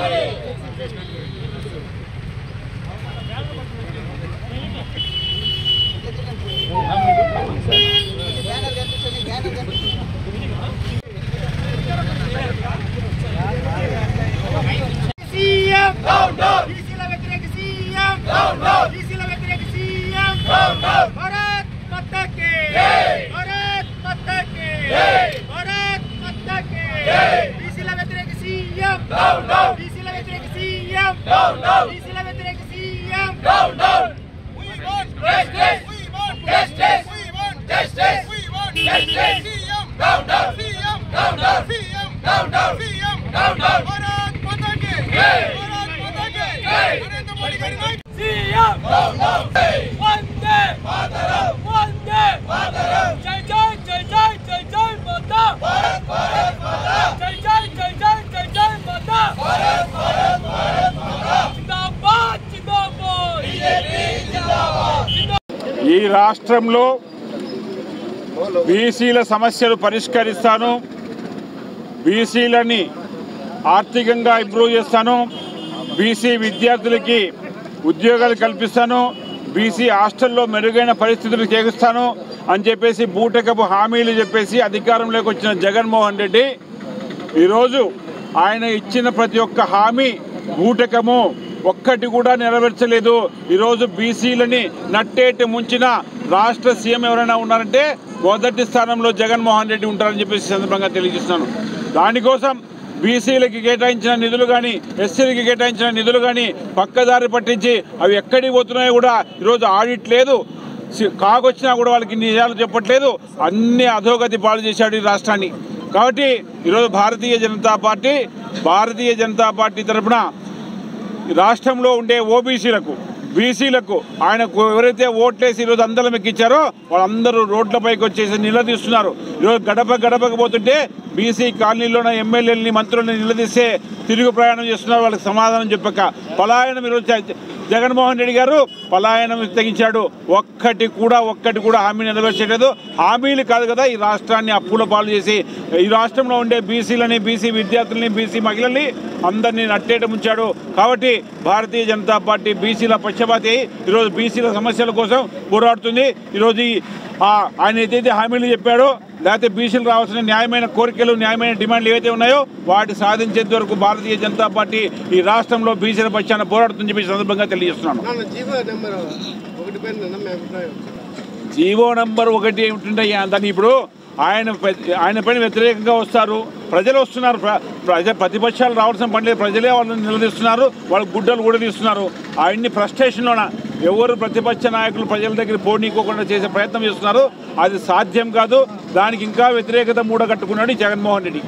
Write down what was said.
করে CM down down ಮೀಸಲ ವ್ಯತಿರೇಕ CM down down we want justice we want justice we want justice we want justice CM down down CM down down CM down down CM down down Bharat ಪತಾಕೆ ಜೈ ಭಾರತ್ ಪತಾಕೆ ಜೈ ನರೇಂದ್ರ ಮೋದಿ ಕರಿ Nayak CM down down ಜೈ రాష్ట్రంలో బీసీల సమస్యలు పరిష్కరిస్తాను. బీసీలని ఆర్థికంగా ఇంప్రూవ్ చేస్తాను. బీసీ విద్యార్థులకి ఉద్యోగాలు కల్పిస్తాను. బీసీ హాస్టల్లో మెరుగైన పరిస్థితులు చేకిస్తాను అని చెప్పేసి బూటకపు హామీలు చెప్పేసి అధికారంలోకి వచ్చిన జగన్మోహన్ రెడ్డి ఈరోజు ఆయన ఇచ్చిన ప్రతి ఒక్క హామీ బూటకము. ఒక్కటి కూడా నెరవేర్చలేదు. ఈరోజు బీసీలని నట్టేటి ముంచిన రాష్ట్ర సీఎం ఎవరైనా ఉన్నారంటే మొదటి స్థానంలో జగన్మోహన్ రెడ్డి ఉంటారని చెప్పేసి సందర్భంగా తెలియజేస్తున్నాను. దానికోసం బీసీలకి కేటాయించిన నిధులు కానీ ఎస్సీలకి కేటాయించిన నిధులు కానీ పక్కదారి పట్టించి అవి ఎక్కడికి పోతున్నాయో కూడా ఈరోజు ఆడిట్ లేదు. కాకొచ్చినా కూడా వాళ్ళకి నిజాలు చెప్పట్లేదు. అన్ని అధోగతి పాలు చేశాడు ఈ రాష్ట్రాన్ని. కాబట్టి ఈరోజు భారతీయ జనతా పార్టీ భారతీయ జనతా పార్టీ తరఫున రాష్ట్రంలో ఉండే ఓబీసీలకు బీసీలకు ఆయనకు ఎవరైతే ఓట్లేసి ఈరోజు అందరం ఎక్కించారో వాళ్ళందరూ రోడ్లపైకి వచ్చేసి నిలదీస్తున్నారు. ఈరోజు గడప గడపకు పోతుంటే బీసీ కాలనీలోన ఎమ్మెల్యేలని మంత్రులని నిలదీస్తే తిరుగు ప్రయాణం చేస్తున్నారు. వాళ్ళకి సమాధానం చెప్పక పలాయనం ఈరోజు జగన్మోహన్ రెడ్డి గారు పలాయనం తెగించాడు. ఒక్కటి కూడా ఒక్కటి కూడా హామీ నెరవేర్చలేదు హామీలు కాదు కదా ఈ రాష్ట్రాన్ని అప్పుల పాలు చేసి ఈ రాష్ట్రంలో ఉండే బీసీలని బీసీ విద్యార్థులని బీసీ మహిళల్ని అందరినీ నట్టేట ముంచాడు. కాబట్టి భారతీయ జనతా పార్టీ బీసీల పక్షపాతి ఈరోజు బీసీల సమస్యల కోసం పోరాడుతుంది. ఈరోజు ఆయన ఏదైతే హామీలు చెప్పాడో లేకపోతే బీసీలు రావాల్సిన న్యాయమైన కోరికలు న్యాయమైన డిమాండ్లు ఏవైతే ఉన్నాయో వాటి సాధించేంత వరకు భారతీయ జనతా పార్టీ ఈ రాష్ట్రంలో బీసీల పక్షాన పోరాడుతుందని చెప్పి సందర్భంగా తెలియజేస్తున్నాను. జీవో నంబర్ ఒకటి ఏమిటంటే దాన్ని ఇప్పుడు ఆయన ఆయన పైన వ్యతిరేకంగా వస్తారు. ప్రజలు వస్తున్నారు. ప్ర- ప్రజ ప్రతిపక్షాలు రావాల్సిన పని లేదు. ప్రజలే వాళ్ళని నిలదీస్తున్నారు. వాళ్ళ గుడ్డలు కూడా తీస్తున్నారు. ఆయన్ని ఫ్రస్ట్రేషన్లోన ఎవరు ప్రతిపక్ష నాయకులు ప్రజల దగ్గర పోనీకోకుండా చేసే ప్రయత్నం చేస్తున్నారు. అది సాధ్యం కాదు. దానికి ఇంకా వ్యతిరేకత మూడగట్టుకున్నాడు జగన్మోహన్ రెడ్డి.